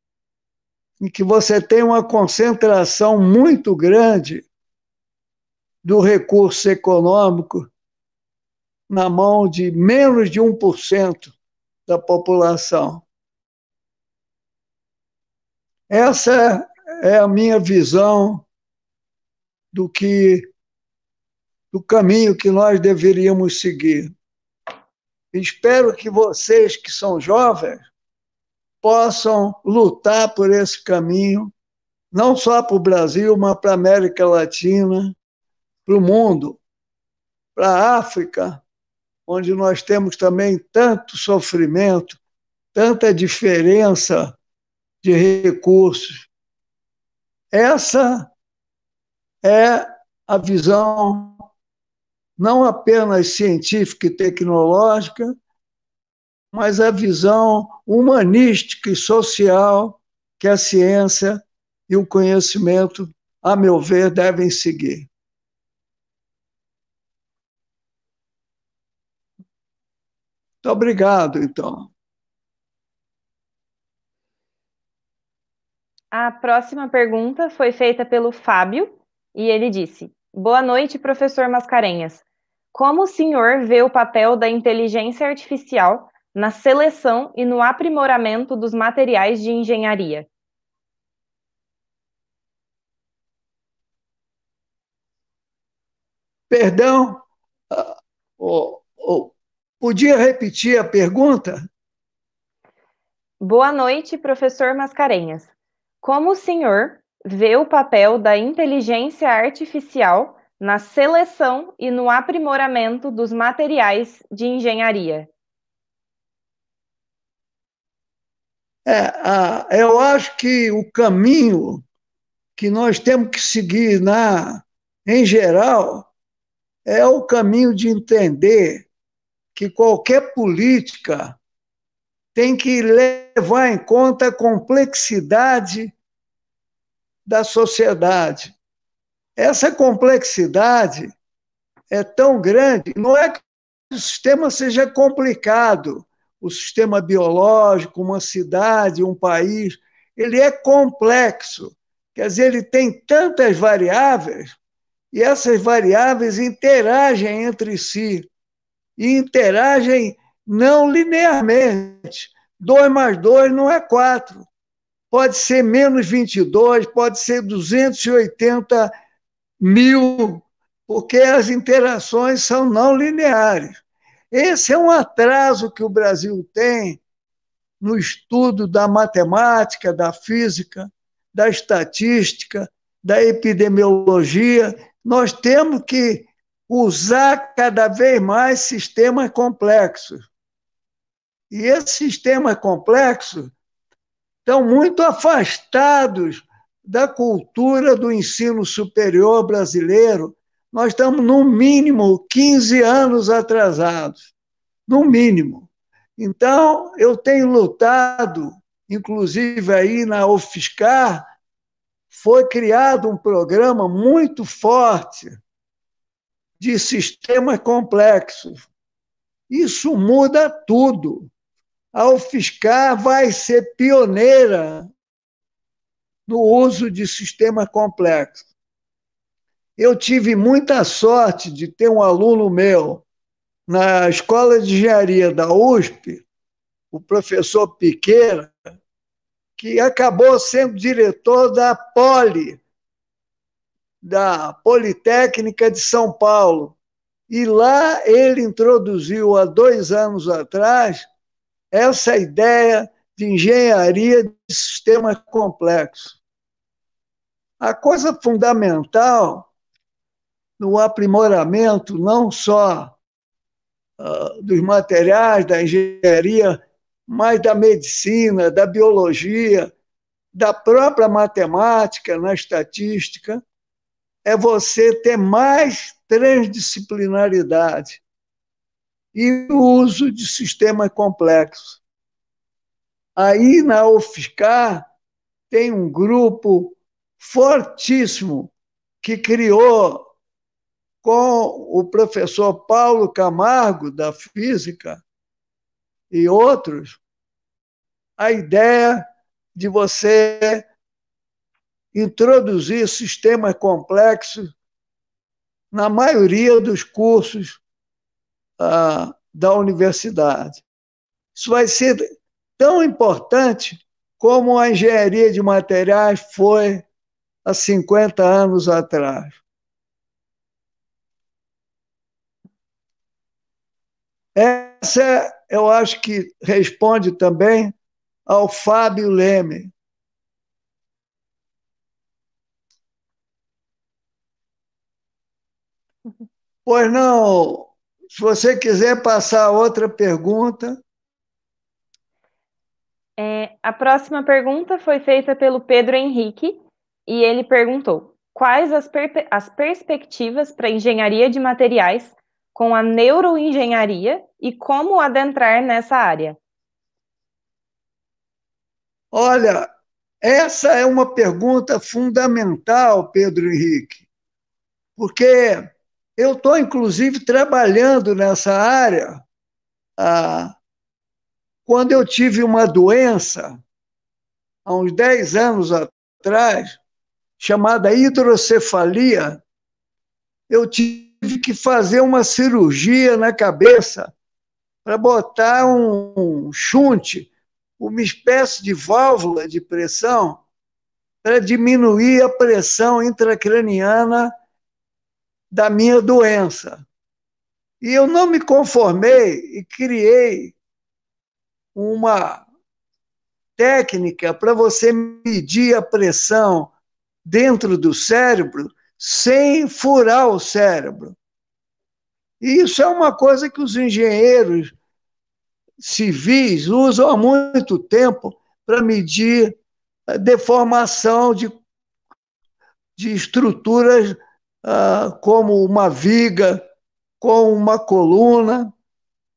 em que você tem uma concentração muito grande do recurso econômico na mão de menos de 1% da população. Essa é a minha visão do que do caminho que nós deveríamos seguir. Espero que vocês que são jovens possam lutar por esse caminho, não só para o Brasil, mas para a América Latina, para o mundo, para a África, onde nós temos também tanto sofrimento, tanta diferença de recursos. Essa é a visão não apenas científica e tecnológica, mas a visão humanística e social que a ciência e o conhecimento, a meu ver, devem seguir. Muito obrigado, então. A próxima pergunta foi feita pelo Fábio e ele disse: Boa noite, professor Mascarenhas. Como o senhor vê o papel da inteligência artificial na seleção e no aprimoramento dos materiais de engenharia? Perdão, oh, oh, podia repetir a pergunta? Boa noite, professor Mascarenhas. Como o senhor vê o papel da inteligência artificial na seleção e no aprimoramento dos materiais de engenharia? É, eu acho que o caminho que nós temos que seguir na, em geral é o caminho de entender que qualquer política tem que levar em conta a complexidade da sociedade. Essa complexidade é tão grande, não é que o sistema seja complicado, o sistema biológico, uma cidade, um país, ele é complexo. Quer dizer, ele tem tantas variáveis e essas variáveis interagem entre si e interagem não linearmente. 2 mais 2 não é 4 pode ser menos 22, pode ser 280 mil, porque as interações são não lineares. Esse é um atraso que o Brasil tem no estudo da matemática, da física, da estatística, da epidemiologia. Nós temos que usar cada vez mais sistemas complexos. E esse sistema complexo estão muito afastados da cultura do ensino superior brasileiro. Nós estamos, no mínimo, 15 anos atrasados. No mínimo. Então, eu tenho lutado, inclusive aí na UFSCar, foi criado um programa muito forte de sistemas complexos. Isso muda tudo a UFSCar vai ser pioneira no uso de sistema complexo. Eu tive muita sorte de ter um aluno meu na Escola de Engenharia da USP, o professor Piqueira, que acabou sendo diretor da Poli, da Politécnica de São Paulo. E lá ele introduziu, há dois anos atrás, essa ideia de engenharia de sistema complexo. A coisa fundamental no aprimoramento não só uh, dos materiais, da engenharia, mas da medicina, da biologia, da própria matemática, na estatística, é você ter mais transdisciplinaridade e o uso de sistemas complexos. Aí, na UFSCar, tem um grupo fortíssimo que criou com o professor Paulo Camargo, da física, e outros, a ideia de você introduzir sistemas complexos na maioria dos cursos ah, da universidade. Isso vai ser tão importante como a engenharia de materiais foi há 50 anos atrás. Essa, eu acho que responde também ao Fábio Leme. Pois não, se você quiser passar outra pergunta. É, a próxima pergunta foi feita pelo Pedro Henrique e ele perguntou: quais as, per as perspectivas para engenharia de materiais com a neuroengenharia e como adentrar nessa área? Olha, essa é uma pergunta fundamental, Pedro Henrique, porque eu estou, inclusive, trabalhando nessa área. Ah, quando eu tive uma doença, há uns 10 anos atrás, chamada hidrocefalia, eu tive que fazer uma cirurgia na cabeça para botar um, um chunte, uma espécie de válvula de pressão, para diminuir a pressão intracraniana da minha doença. E eu não me conformei e criei uma técnica para você medir a pressão dentro do cérebro sem furar o cérebro. E isso é uma coisa que os engenheiros civis usam há muito tempo para medir a deformação de, de estruturas uh, como uma viga, com uma coluna.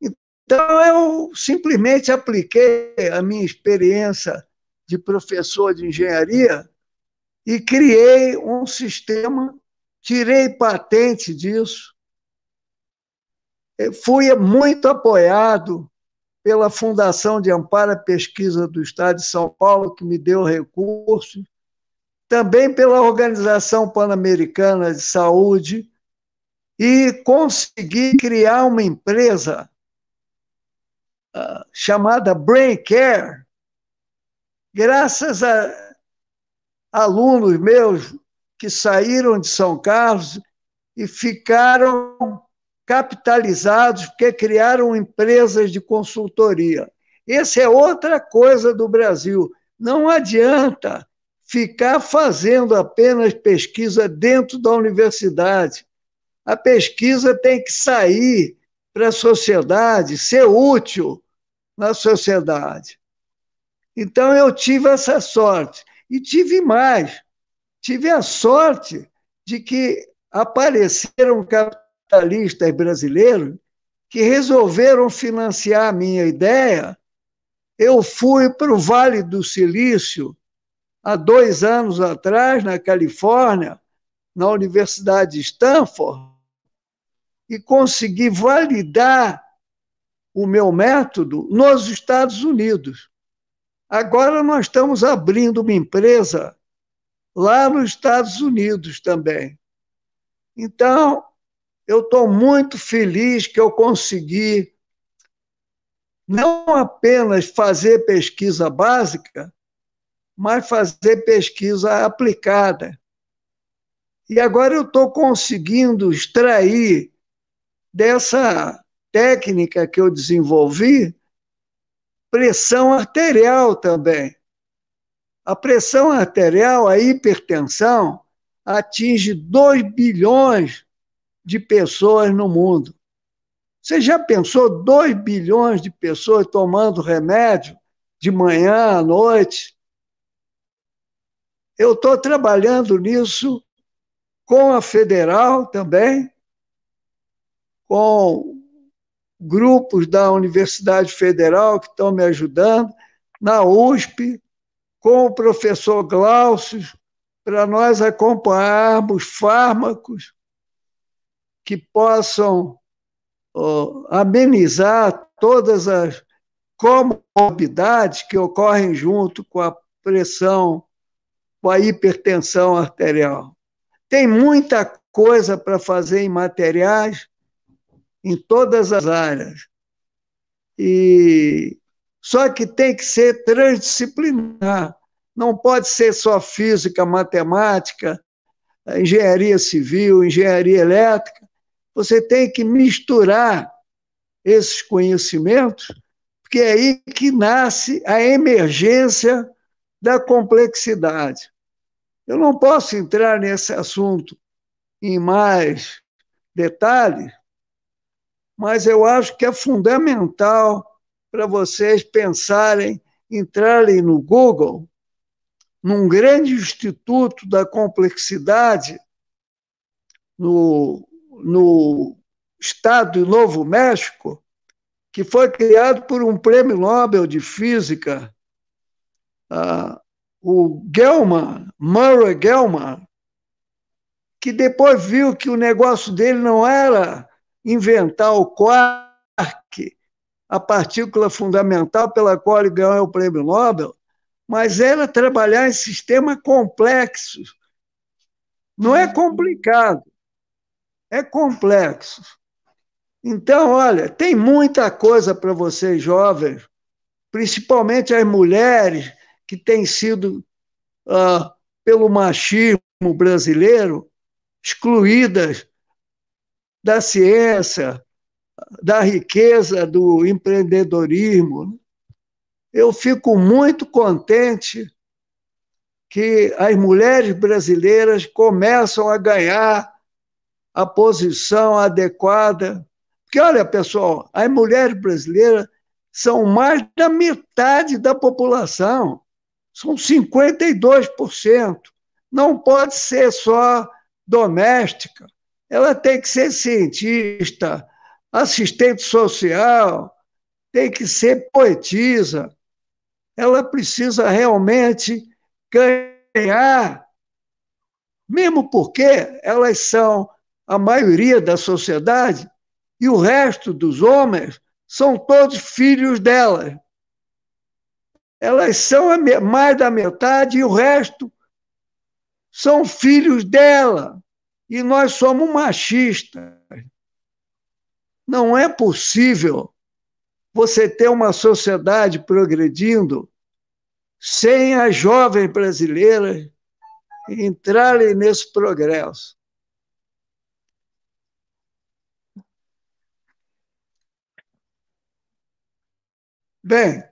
Então, eu simplesmente apliquei a minha experiência de professor de engenharia e criei um sistema, tirei patente disso. Fui muito apoiado pela Fundação de Amparo à Pesquisa do Estado de São Paulo, que me deu recursos, também pela Organização Pan-Americana de Saúde, e consegui criar uma empresa uh, chamada Brain Care, graças a alunos meus que saíram de São Carlos e ficaram capitalizados porque criaram empresas de consultoria. Essa é outra coisa do Brasil. Não adianta ficar fazendo apenas pesquisa dentro da universidade. A pesquisa tem que sair para a sociedade, ser útil na sociedade. Então, eu tive essa sorte. E tive mais, tive a sorte de que apareceram capitalistas brasileiros que resolveram financiar a minha ideia. Eu fui para o Vale do Silício há dois anos atrás, na Califórnia, na Universidade de Stanford, e consegui validar o meu método nos Estados Unidos. Agora nós estamos abrindo uma empresa lá nos Estados Unidos também. Então, eu estou muito feliz que eu consegui não apenas fazer pesquisa básica, mas fazer pesquisa aplicada. E agora eu estou conseguindo extrair dessa técnica que eu desenvolvi pressão arterial também. A pressão arterial, a hipertensão, atinge 2 bilhões de pessoas no mundo. Você já pensou 2 bilhões de pessoas tomando remédio de manhã à noite? Eu estou trabalhando nisso com a federal também, com grupos da Universidade Federal que estão me ajudando, na USP, com o professor Glaucio para nós acompanharmos fármacos que possam amenizar todas as comorbidades que ocorrem junto com a pressão, com a hipertensão arterial. Tem muita coisa para fazer em materiais em todas as áreas. E só que tem que ser transdisciplinar. Não pode ser só física, matemática, engenharia civil, engenharia elétrica. Você tem que misturar esses conhecimentos, porque é aí que nasce a emergência da complexidade. Eu não posso entrar nesse assunto em mais detalhes, mas eu acho que é fundamental para vocês pensarem, entrarem no Google num grande instituto da complexidade no, no estado do Novo México, que foi criado por um prêmio Nobel de Física, uh, o Gelman, Murray Gelman, que depois viu que o negócio dele não era inventar o quark, a partícula fundamental pela qual ele ganhou o prêmio Nobel, mas era trabalhar em sistemas complexos. Não é complicado, é complexo. Então, olha, tem muita coisa para vocês jovens, principalmente as mulheres que têm sido, ah, pelo machismo brasileiro, excluídas da ciência, da riqueza do empreendedorismo. Eu fico muito contente que as mulheres brasileiras começam a ganhar a posição adequada. Porque, olha, pessoal, as mulheres brasileiras são mais da metade da população, são 52%. Não pode ser só doméstica, ela tem que ser cientista, assistente social, tem que ser poetisa, ela precisa realmente ganhar, mesmo porque elas são a maioria da sociedade e o resto dos homens são todos filhos dela. Elas são mais da metade e o resto são filhos dela. E nós somos machistas. Não é possível você ter uma sociedade progredindo sem as jovens brasileiras entrarem nesse progresso. Bem,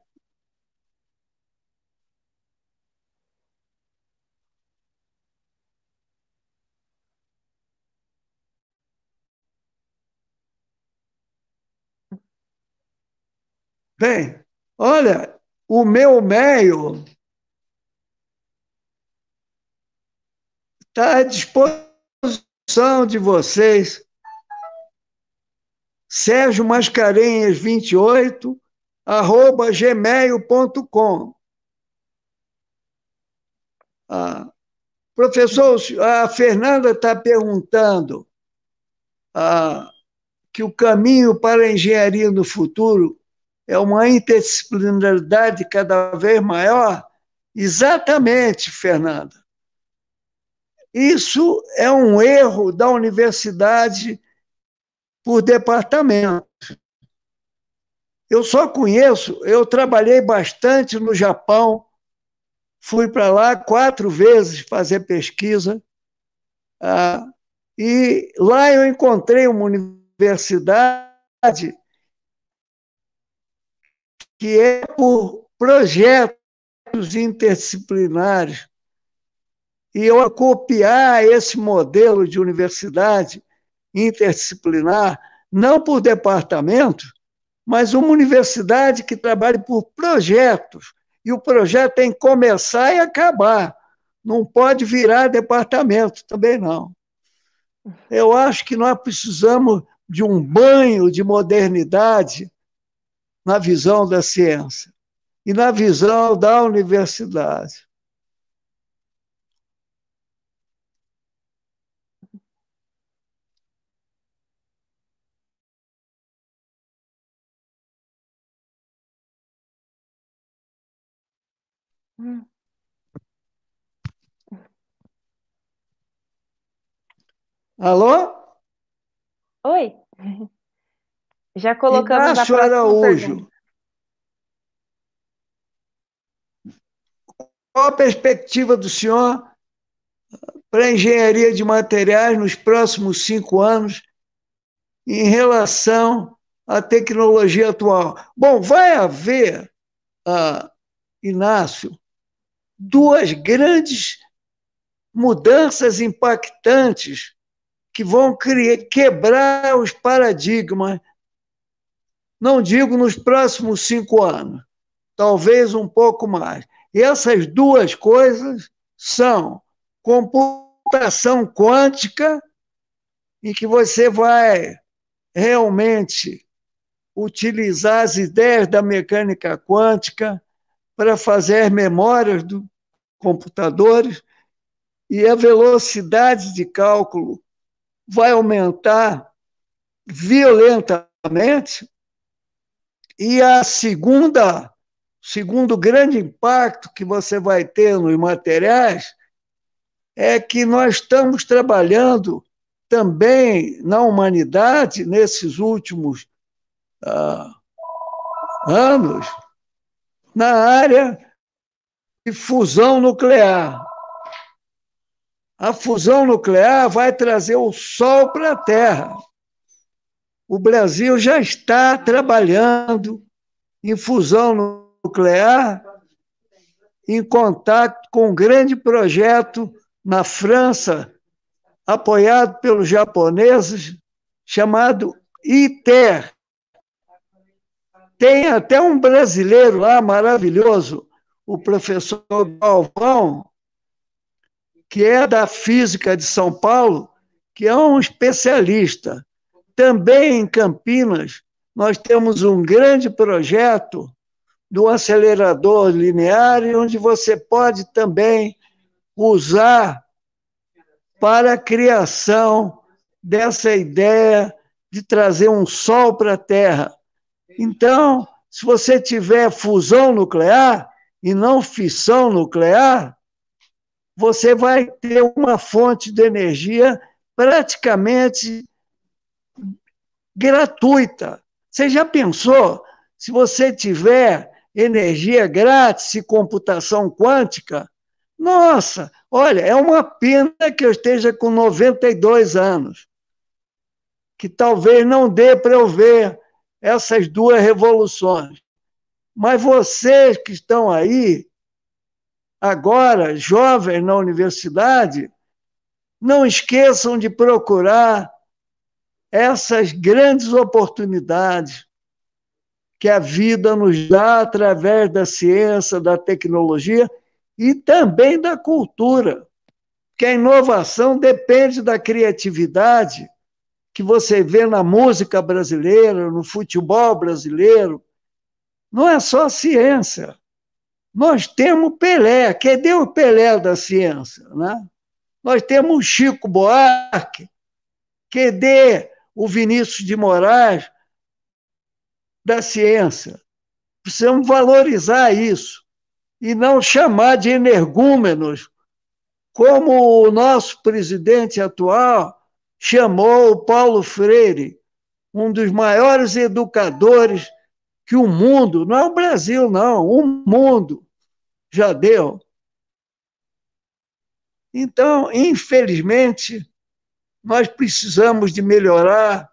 Bem, olha, o meu meio está à disposição de vocês. Sérgio Mascarenhas 28 arroba gmail.com. Ah, professor, a Fernanda está perguntando ah, que o caminho para a engenharia no futuro é uma interdisciplinaridade cada vez maior? Exatamente, Fernanda. Isso é um erro da universidade por departamento. Eu só conheço, eu trabalhei bastante no Japão, fui para lá quatro vezes fazer pesquisa, ah, e lá eu encontrei uma universidade que é por projetos interdisciplinares. E eu a copiar esse modelo de universidade interdisciplinar, não por departamento, mas uma universidade que trabalhe por projetos. E o projeto tem que começar e acabar. Não pode virar departamento também não. Eu acho que nós precisamos de um banho de modernidade na visão da ciência. e na visão da universidade. Alô? Oi. Já colocamos Inácio a Araújo. Qual a perspectiva do senhor para a engenharia de materiais nos próximos cinco anos em relação à tecnologia atual? Bom, vai haver, uh, Inácio, duas grandes mudanças impactantes que vão criar, quebrar os paradigmas. Não digo nos próximos cinco anos, talvez um pouco mais. E essas duas coisas são computação quântica, em que você vai realmente utilizar as ideias da mecânica quântica para fazer memórias dos computadores e a velocidade de cálculo vai aumentar violentamente. E a segunda, segundo grande impacto que você vai ter nos materiais é que nós estamos trabalhando também na humanidade nesses últimos ah, anos na área de fusão nuclear. A fusão nuclear vai trazer o Sol para a Terra. O Brasil já está trabalhando em fusão nuclear, em contato com um grande projeto na França, apoiado pelos japoneses, chamado ITER. Tem até um brasileiro lá maravilhoso, o professor Galvão, que é da física de São Paulo, que é um especialista. Também em Campinas, nós temos um grande projeto do acelerador linear, onde você pode também usar para a criação dessa ideia de trazer um sol para a Terra. Então, se você tiver fusão nuclear e não fissão nuclear, você vai ter uma fonte de energia praticamente gratuita. Você já pensou se você tiver energia grátis e computação quântica? Nossa, olha, é uma pena que eu esteja com 92 anos, que talvez não dê para eu ver essas duas revoluções. Mas vocês que estão aí, agora, jovens na universidade, não esqueçam de procurar essas grandes oportunidades que a vida nos dá através da ciência, da tecnologia e também da cultura. Que a inovação depende da criatividade que você vê na música brasileira, no futebol brasileiro. Não é só ciência. Nós temos Pelé. Cadê o Pelé da ciência? Né? Nós temos Chico Buarque. Cadê o Vinícius de Moraes da ciência? Precisamos valorizar isso e não chamar de energúmenos, como o nosso presidente atual chamou o Paulo Freire, um dos maiores educadores que o mundo, não é o Brasil, não, o mundo já deu. Então, infelizmente, nós precisamos de melhorar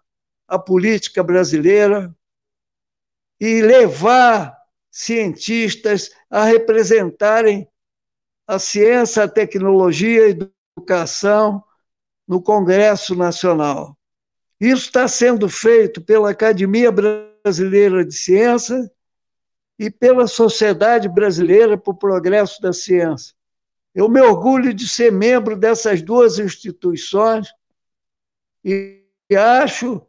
a política brasileira e levar cientistas a representarem a ciência, a tecnologia e a educação no Congresso Nacional. Isso está sendo feito pela Academia Brasileira de Ciência e pela Sociedade Brasileira para o Progresso da Ciência. Eu me orgulho de ser membro dessas duas instituições e acho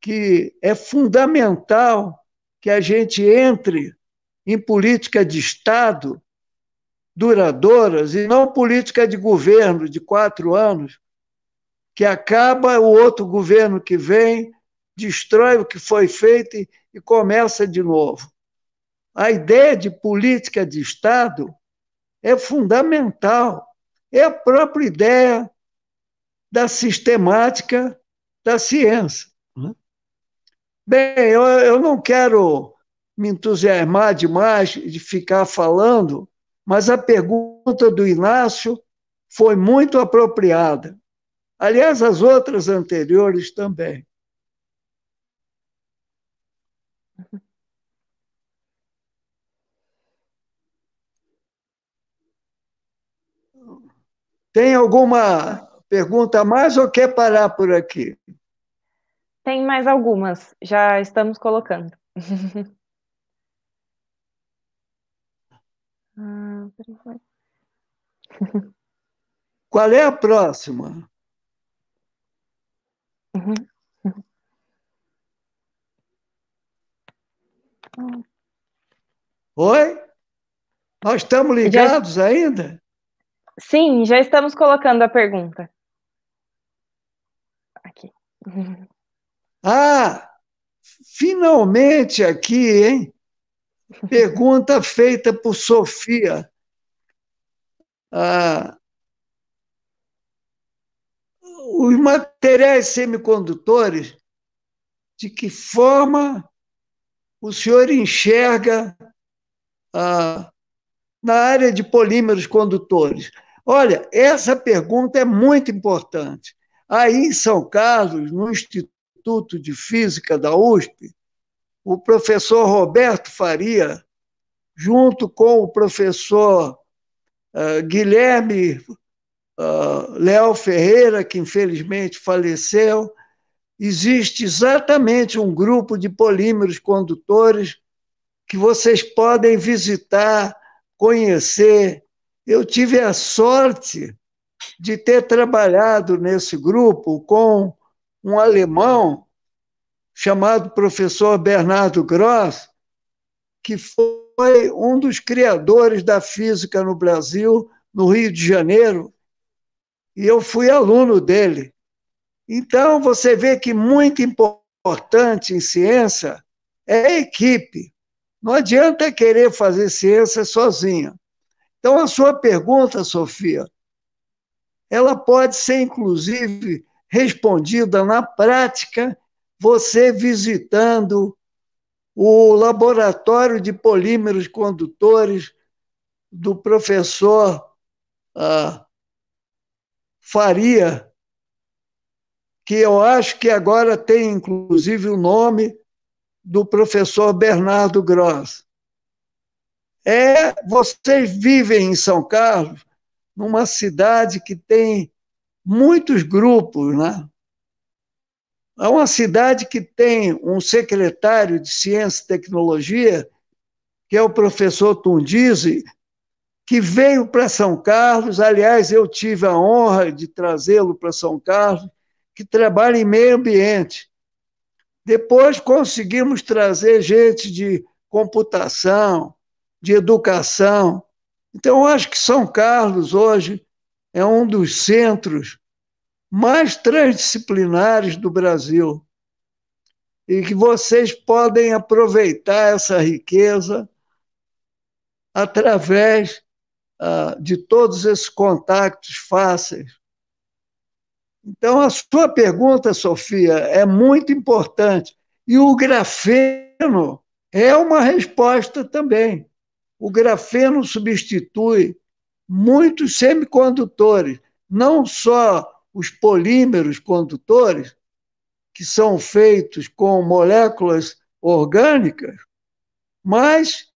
que é fundamental que a gente entre em política de Estado duradouras e não política de governo de quatro anos, que acaba o outro governo que vem, destrói o que foi feito e, e começa de novo. A ideia de política de Estado é fundamental. É a própria ideia da sistemática da ciência. Né? Bem, eu, eu não quero me entusiasmar demais de ficar falando, mas a pergunta do Inácio foi muito apropriada. Aliás, as outras anteriores também. Tem alguma pergunta mais ou quer parar por aqui? Tem mais algumas, já estamos colocando. Ah, Qual é a próxima? Uhum. Oi? Nós estamos ligados já... ainda? Sim, já estamos colocando a pergunta. Ah, finalmente aqui, hein? Pergunta feita por Sofia. Ah, os materiais semicondutores, de que forma o senhor enxerga ah, na área de polímeros condutores? Olha, essa pergunta é muito importante. Aí em São Carlos, no Instituto de Física da USP, o professor Roberto Faria, junto com o professor uh, Guilherme uh, Léo Ferreira, que infelizmente faleceu, existe exatamente um grupo de polímeros condutores que vocês podem visitar, conhecer. Eu tive a sorte de ter trabalhado nesse grupo com um alemão chamado professor Bernardo Gross, que foi um dos criadores da física no Brasil, no Rio de Janeiro, e eu fui aluno dele. Então, você vê que muito importante em ciência é a equipe. Não adianta querer fazer ciência sozinha. Então, a sua pergunta, Sofia, ela pode ser, inclusive, respondida na prática você visitando o laboratório de polímeros condutores do professor ah, Faria, que eu acho que agora tem inclusive o nome do professor Bernardo Gross. É, vocês vivem em São Carlos, numa cidade que tem muitos grupos, né? É uma cidade que tem um secretário de Ciência e Tecnologia, que é o professor Tundizi, que veio para São Carlos. Aliás, eu tive a honra de trazê-lo para São Carlos, que trabalha em meio ambiente. Depois conseguimos trazer gente de computação, de educação. Então, eu acho que São Carlos hoje é um dos centros mais transdisciplinares do Brasil e que vocês podem aproveitar essa riqueza através uh, de todos esses contatos fáceis. Então, a sua pergunta, Sofia, é muito importante. E o grafeno é uma resposta também. O grafeno substitui muitos semicondutores, não só os polímeros condutores, que são feitos com moléculas orgânicas, mas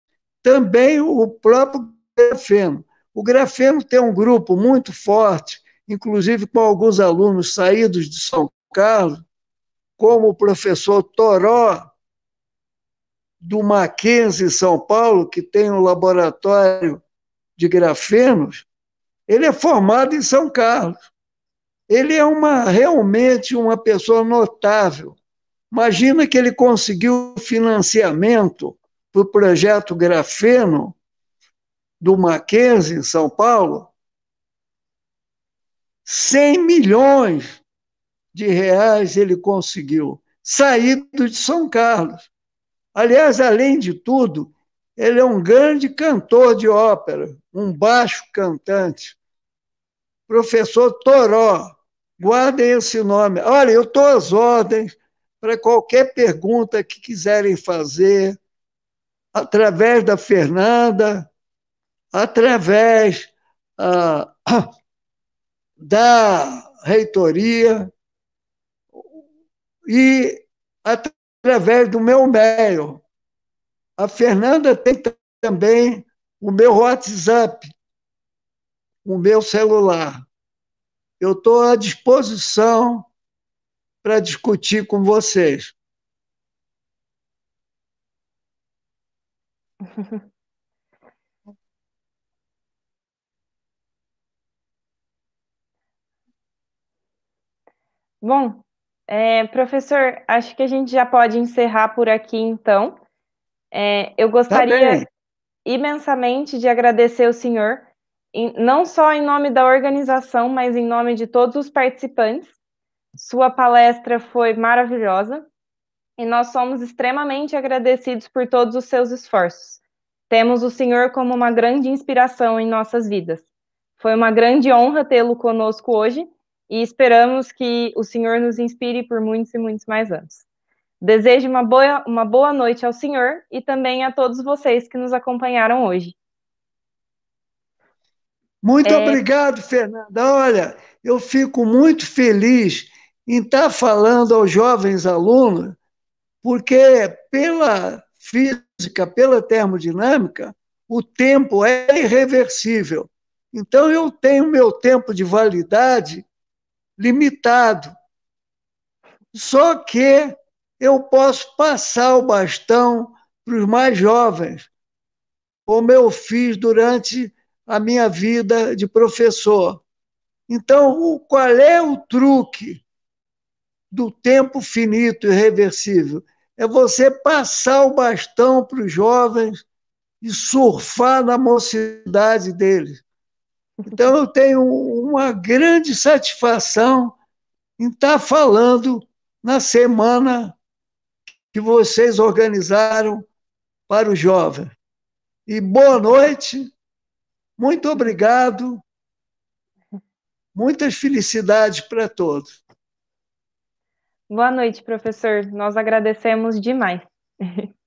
também o próprio grafeno. O grafeno tem um grupo muito forte, inclusive com alguns alunos saídos de São Carlos, como o professor Toró, do Mackenzie, São Paulo, que tem um laboratório de grafenos, ele é formado em São Carlos. Ele é uma, realmente uma pessoa notável. Imagina que ele conseguiu financiamento para o projeto Grafeno do Mackenzie, em São Paulo, 100 milhões de reais ele conseguiu, saído de São Carlos. Aliás, além de tudo, ele é um grande cantor de ópera, um baixo cantante. Professor Toró, guardem esse nome. Olha, eu estou às ordens para qualquer pergunta que quiserem fazer, através da Fernanda, através ah, da reitoria e através do meu e-mail. A Fernanda tem também o meu WhatsApp, o meu celular. Eu estou à disposição para discutir com vocês. Bom, é, professor, acho que a gente já pode encerrar por aqui, então. É, eu gostaria tá imensamente de agradecer o senhor, em, não só em nome da organização, mas em nome de todos os participantes. Sua palestra foi maravilhosa e nós somos extremamente agradecidos por todos os seus esforços. Temos o senhor como uma grande inspiração em nossas vidas. Foi uma grande honra tê-lo conosco hoje e esperamos que o Senhor nos inspire por muitos e muitos mais anos. Desejo uma boa, uma boa noite ao Senhor e também a todos vocês que nos acompanharam hoje. Muito é... obrigado, Fernanda. Olha, eu fico muito feliz em estar falando aos jovens alunos, porque pela física, pela termodinâmica, o tempo é irreversível. Então, eu tenho meu tempo de validade limitado. Só que eu posso passar o bastão para os mais jovens, como eu fiz durante a minha vida de professor. Então, qual é o truque do tempo finito e reversível? É você passar o bastão para os jovens e surfar na mocidade deles. Então, eu tenho uma grande satisfação em estar falando na semana que vocês organizaram para os jovens. E boa noite, muito obrigado, muitas felicidades para todos. Boa noite, professor. Nós agradecemos demais.